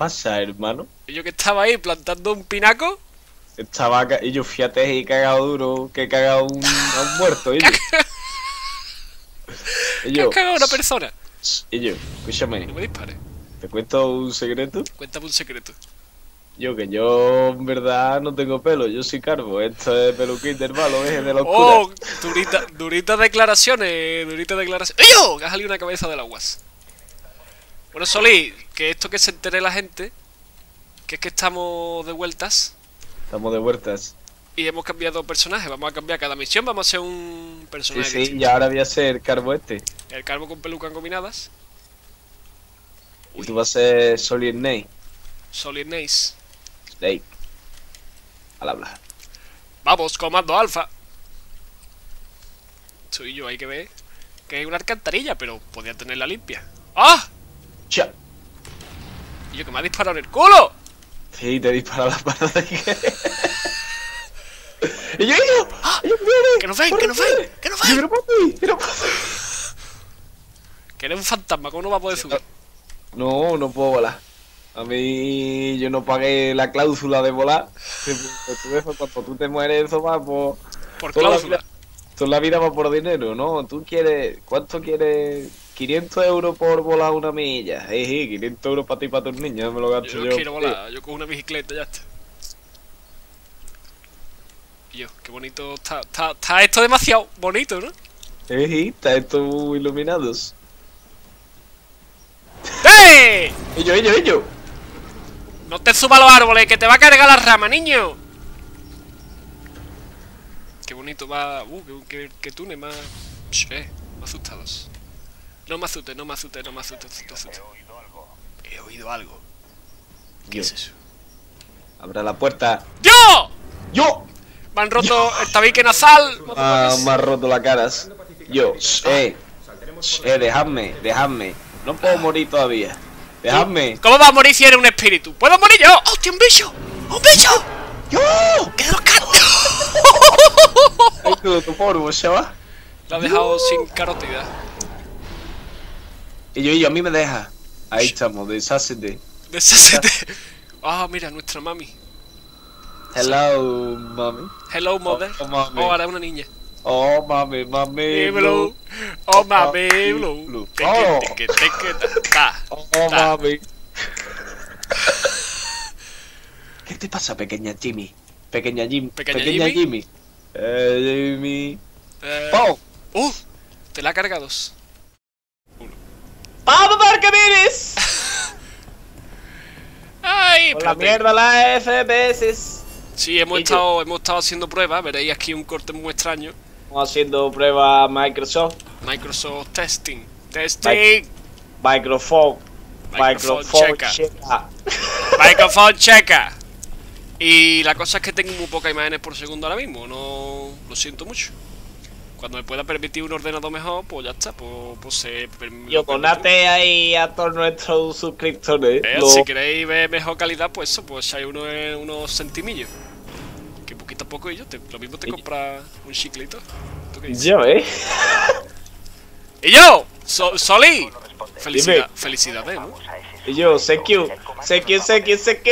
pasa, hermano? Y yo que estaba ahí plantando un pinaco. Estaba y yo fíjate y cagado duro que he cagado un, a un muerto, y yo. Y yo, cagado a una persona. y yo, escúchame, No me dispares. ¿te cuento un secreto? Cuéntame un secreto. Yo que yo en verdad no tengo pelo, yo soy calvo, esto es peluquín del malo, es de los Oh, curas. durita, duritas declaraciones, duritas declaraciones. ¡Ay, yo! Que ha salido una cabeza del aguas. Bueno, Soli, que esto que se entere la gente, que es que estamos de vueltas Estamos de vueltas. y hemos cambiado personaje. Vamos a cambiar cada misión, vamos a ser un Sí, personaje sí, distinto. y ahora voy a ser calvo este. El calvo con peluca combinadas. Y tú vas a ser Solid Nate. Solid Nace. Snake. Al hablar. Vamos, comando alfa. Soy yo, hay que ver que es una alcantarilla, pero podía tenerla limpia. ¡Ah! ¡Cha! Y yo que me ha disparado en el culo. Sí, te dispara la parada. ¡Y yo, y yo! ¡Ah! ¡Y yo, viene! Que nos ven, que nos ven, que nos ¡Y yo, ven. ¡Pero papi! Que eres un fantasma, ¿cómo no va a poder subir? No, no puedo volar. A mí yo no pagué la cláusula de volar. Que, pues, Cuando tú te mueres, eso va por. Por toda la cláusula. vida- Toda la vida va por dinero, ¿no? Tú quieres. ¿Cuánto quieres? 500 euros por volar una milla. Sí, 500 euros para ti y para tus niños. Me lo gasto Yo yo. quiero volar, yo cojo una bicicleta, ya está. Yo, qué bonito está, está, está esto demasiado bonito, ¿no? Sí, está esto muy iluminados. ¡Eh! Yo, y yo. No te subas a los árboles, que te va a cargar la rama, niño. Qué bonito va. Uh, qué, qué, qué túnel más. Sh, eh, me asustados. No me asustes, no me asustes, no me asustes, no me asustes. He oído algo. ¿Qué Yo. es eso? Abra la puerta. ¡Yo! ¡Yo! Me han roto el tabique nasal. Ah, me ha roto la cara. Yo, eh. eh, dejadme, dejadme. No puedo morir todavía. Dejadme. ¿Cómo va a morir si eres un espíritu? ¿Puedo morir yo? ¡Hostia, un bicho! ¡Un bicho! ¡Yo! ¡Que de los cantos! Todo tu polvo, chaval. Lo ha dejado sin carótida. Y yo, y yo, a mí me deja. Ahí estamos, deshácete. Deshacete. Ah, mira, nuestra mami. Hello, mami. Hello, mother. Oh, mami. Oh, ahora una niña. Oh, mami, mami. Blue. Oh, mami, blue. Oh. teque, teque, ta, ta. Oh, Ta. mami. ¿Qué te pasa, pequeña Jimmy? Pequeña Jim. ¿Pequeña Jimmy. Jimmy? Eh, Jimmy. Eh, ¡Pum! uh, te la ha cargado. ¡Vamos, vienes! Ay, Por la mierda la FPS. Sí, hemos yo. estado, hemos estado haciendo pruebas. Veréis aquí un corte muy extraño. Estamos haciendo prueba Microsoft. Microsoft Testing. Testing. Microphone. Microphone Microphone checa. checa. Microphone checa. Y la cosa es que tengo muy pocas imágenes por segundo ahora mismo, no lo siento mucho. Cuando me pueda permitir un ordenador mejor, pues ya está, pues, pues se Yo donate ahí a todos nuestros suscriptores. Eh, Lo- Si queréis ver mejor calidad, pues eso, pues hay uno, unos centimillos. Que poquito a poco y yo, te, lo mismo te compras un chiclito. ¿Tú qué dices? Yo, eh. ¡Y yo! So- ¡Soli! Felicidad, felicidades, ¿no? Y yo, CQ. CQ, CQ, CQ.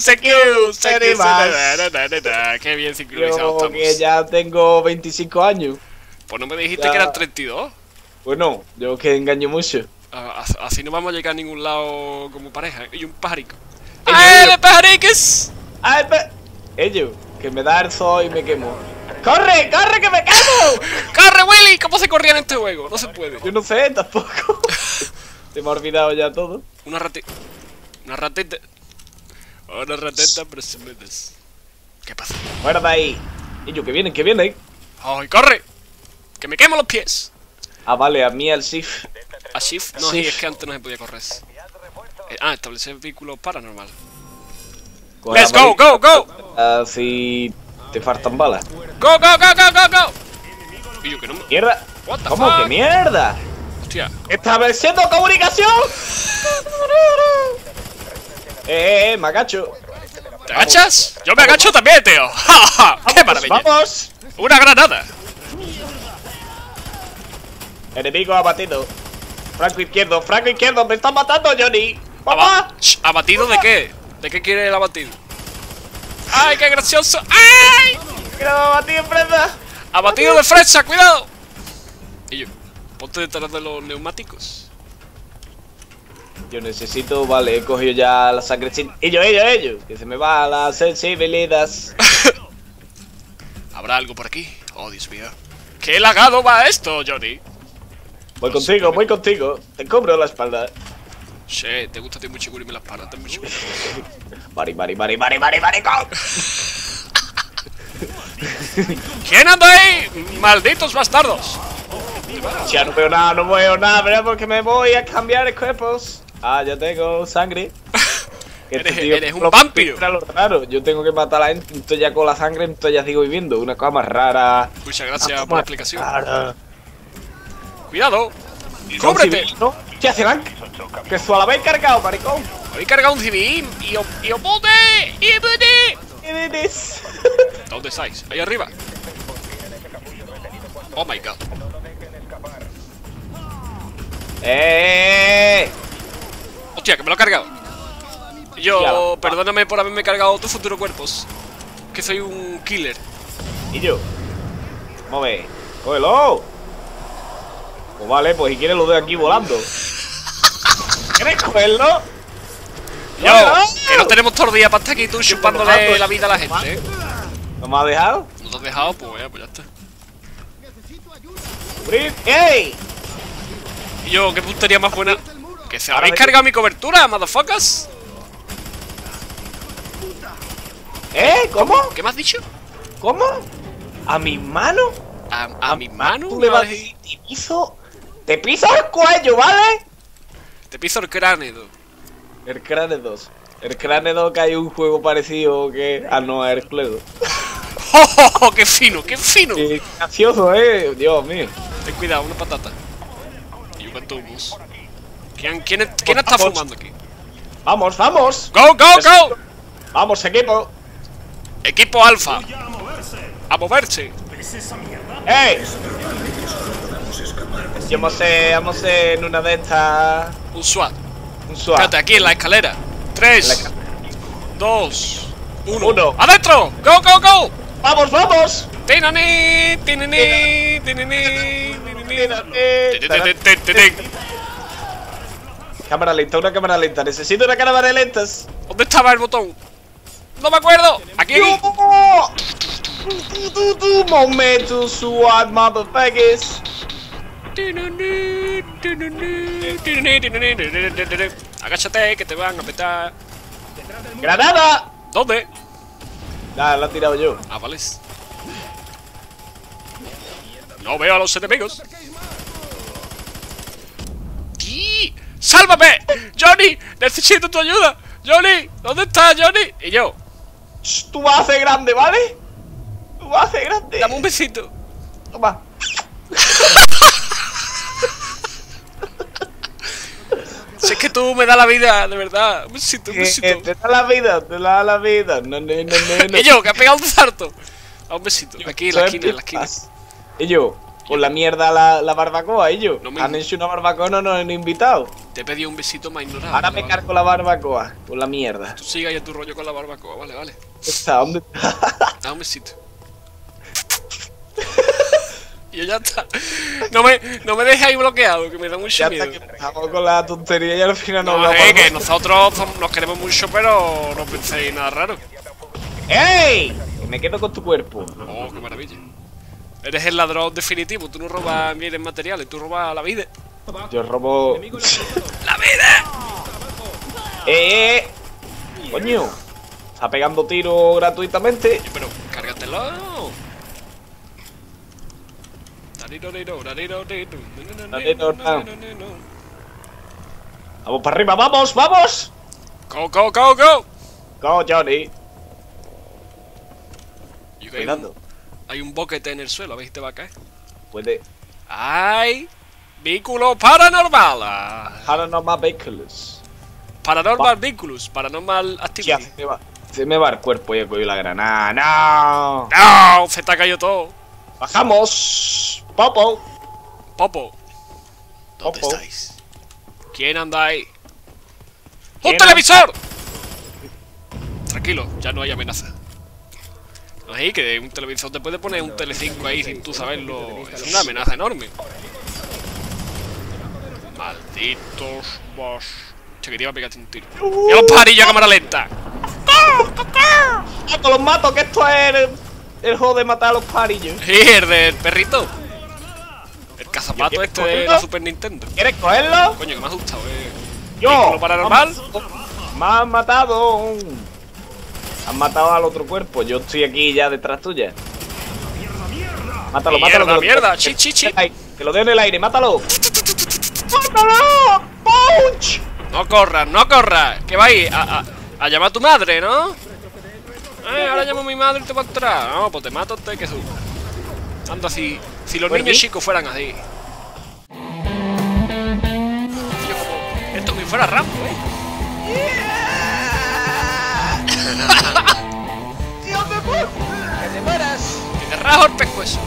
CQ, da, da. Qué bien sincronizados Yo estamos. que ya tengo 25 años. Pues no me dijiste que eran 32. Bueno, yo que engaño mucho. Ah, as- Así no vamos a llegar a ningún lado como pareja. Y un pajarico. ¡Ay, de pajariques! ¡Ay, pe... Ello, que me da el sol y me quemo. ¡Corre, corre, que me quemo! ¡Corre, Willy! ¿Cómo se corría en este juego? No se puede. Yo no sé, tampoco. Se me ha olvidado ya todo. Una ratita. Una ratita. Una ratita presumidas. ¿Qué pasa? Fuera de ahí. Ello, que vienen, que vienen. ¡Ay, corre! ¡Que me quemo los pies! Ah, vale, a mí el SIF. ¿A shift? No, Shift. sí, es que antes no se podía correr. Eh, ah, establecer vehículos paranormal. Con ¡Let's go, go, go! Así te faltan balas. ¡Go, go, go, go, go, go! Y yo que no me... ¡Mierda! ¿Cómo fuck? que mierda? Hostia. ¡Estableciendo comunicación! eh, eh, eh, me agacho. ¿Te agachas? Yo me agacho también, tío. ¡Ja, ja! ¡Qué maravilla! ¡Vamos! ¡Una granada! Enemigo abatido. Franco izquierdo, Franco izquierdo, me están matando, Johnny. ¡Papá! ¿Abatido de qué? ¿De qué quiere el abatido? ¡Ay, qué gracioso! ¡Ay! ¡Mira, me batí en prenda! ¡Abatido de fresa! ¡Cuidado! Y yo, ponte detrás de los neumáticos. Yo necesito, vale, he cogido ya la sangre sin... Ellos, ellos, ellos, que se me va la sensibilidad. ¿Habrá algo por aquí? Oh, Dios mío. ¡Qué lagado va esto, Johnny! Voy contigo, voy contigo. Te cubro la espalda. Che, te gusta mucho cubrirme la espalda, te mucho. Mari, mari, mari, mari, mari, maricón. ¿Quién anda ahí? ¡Malditos bastardos! Ya no veo nada, no veo nada, ¿verdad? Porque me voy a cambiar de cuerpos. Ah, ya tengo sangre. Eres- eres un vampiro. raro. Yo tengo que matar a la gente, entonces ya con la sangre, entonces ya sigo viviendo. Una cosa más rara. Muchas gracias por la explicación. rara. ¡Cuidado! ¡Cúbrete! ¿Qué hacen, Hank? Que su la habéis cargado, maricón. Habéis cargado un civil y os y. ¿Dónde estáis? Ahí arriba. Oh my god. ¡Eh! Hostia, que me lo he cargado. Yo, perdóname por haberme cargado tus futuros cuerpos. Que soy un killer. ¿Y yo? Ver. ¡Cógelo! Pues vale, pues si quieres lo dejo aquí volando. ¿Quieres cogerlo? Yo, que no tenemos todo el día para estar aquí tú chupándole eh. la vida a la gente, ¿eh? ¿No me has dejado? ¿No te has dejado? Pues ya, pues ya está. ¡Ey! Y yo, qué puntería más buena. Que se habéis cargado mi cobertura, motherfuckers. ¿Eh? ¿Cómo? ¿Qué me has dicho? ¿Cómo? ¿A mi mano? A, a mi mano. Tú me le vas a a- te piso... Te piso el cuello, ¿vale? Te piso el cráneo. El Crane 2. El Crane 2 que hay un juego parecido que... Ah, no, el. ¡Oh, oh, oh! ¡Qué fino, qué fino! Qué gracioso, eh. Dios mío. Ten cuidado, una patata. Autobús. ¿Quién, quién, quién está Vamos. fumando aquí? Vamos, vamos. ¡Go, go, go! Vamos, equipo. Equipo alfa. A moverse. ¡Ey! Vamos vamos en una de estas... Un SWAT. Un suave. Quédate aquí en la escalera. Tres, dos, uno. Uno. ¡Adentro! ¡Go, go, go! ¡Vamos, vamos! ¡Tinani! ¡Tinani! ¡Tinani! ¡Tinani! Cámara lenta, una cámara lenta. Necesito una cámara lenta. ¿Dónde estaba el botón? ¡No me acuerdo! ¡Aquí! Momento SWAT, motherfuckers. Agáchate que te van a petar. ¡Granada! ¿Dónde? Nada, la he tirado yo. Ah, vale. No veo a los enemigos. ¡Sí! ¡Sálvame! ¡Johnny! ¡Necesito tu ayuda! ¡Johnny! ¿Dónde estás, Johnny? Y yo, Tú vas a ser grande, ¿vale? Tú vas a ser grande. dame un besito. Toma. Si es que tú me das la vida, de verdad. Un besito, un besito. te da la vida, te da la vida. No, no, no, no, no. Y yo, que ha pegado un salto. A un besito. Aquí en la esquina, en la esquina. Yo, con la mierda la, la barbacoa, yo. No me- Han hecho una barbacoa, no nos han invitado. Te he pedido un besito más ignorado. Ahora me cargo la barbacoa, con la mierda. Tú siga ya tu rollo con la barbacoa, vale, vale. Está, ¿dónde está? Da un besito. y ya está. No me, no me dejes ahí bloqueado, que me da mucho ya miedo. está que empezamos con la tontería y al final no, No, lo eh, que nosotros som- nos queremos mucho, pero no penséis nada raro. ¡Ey! Me quedo con tu cuerpo. Oh, qué maravilla. Eres el ladrón definitivo, tú no robas bienes materiales, tú robas la vida. Yo robo. ¡La vida! ¡Eh! eh! ¡Coño! Está pegando tiro gratuitamente. Pero, cárgatelo. Vamos para arriba, vamos, vamos. Go, go, go, go. Go, Johnny. Cuidado. Hay un boquete en el suelo, a ver si te va a caer. Puede. ¡Ay! Vínculo paranormal. Paranormal Vehicles. Paranormal Vinculus, Paranormal Ya, Activity. se me va. Se me va el cuerpo y he cogido la granada. ¡No! ¡No! Se te ha caído todo. ¡Bajamos! ¡Popo! Popo. ¿Dónde Popo. estáis? ¿Quién anda ahí? ¡Un televisor! Tranquilo, ya no hay amenaza. Ahí que un televisor te puede poner un Tele5 ahí sin tú saberlo. Es una amenaza enorme. Malditos vos. Che, que te iba a pegarte un tiro. ¡Y los pajarillos a cámara lenta! ¡Mato, los mato! Que esto es el, el juego de matar a los parillos. Sí, el del perrito. El cazapato ¿Quieres este de la? Super Nintendo. ¿Quieres cogerlo? Coño, que me ha asustado, eh. Yo. ¿Vehículo paranormal? Me han matado. Han matado al otro cuerpo. Yo estoy aquí ya detrás tuya. Mátalo, Mierda, mátalo. que lo- mierda, chi, chi, chi. Que lo dé en el aire, mátalo. ¡Mátalo! ¡Punch! No corras, no corras. Que va a ir a, a, a llamar a tu madre, ¿no? Eh, ahora llamo a mi madre y te va a entrar. No, pues te mato antes que tú. Anda, si, si los niños di. chicos fueran así. Tío, como... Esto que fuera Rambo, ¿eh? ¡Dios me! ¡Que te te el pescuezo.